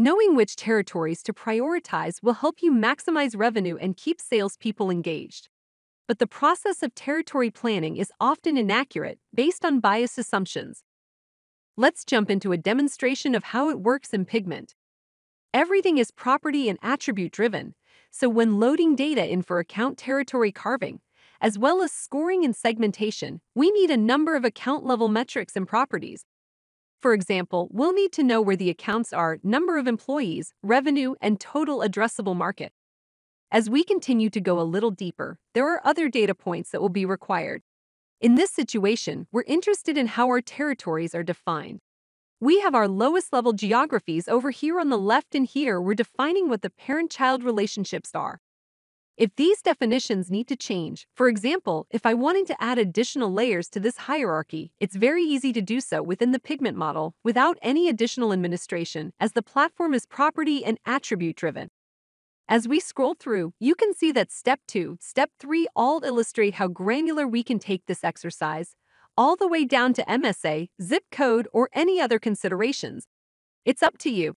Knowing which territories to prioritize will help you maximize revenue and keep salespeople engaged. But the process of territory planning is often inaccurate based on biased assumptions. Let's jump into a demonstration of how it works in Pigment. Everything is property and attribute driven, so when loading data in for account territory carving, as well as scoring and segmentation, we need a number of account level metrics and properties. For example, we'll need to know where the accounts are, number of employees, revenue, and total addressable market. As we continue to go a little deeper, there are other data points that will be required. In this situation, we're interested in how our territories are defined. We have our lowest level geographies over here on the left and here we're defining what the parent-child relationships are. If these definitions need to change, for example, if I wanted to add additional layers to this hierarchy, it's very easy to do so within the Pigment model without any additional administration as the platform is property and attribute driven. As we scroll through, you can see that Step 2, Step 3 all illustrate how granular we can take this exercise, all the way down to MSA, zip code, or any other considerations. It's up to you.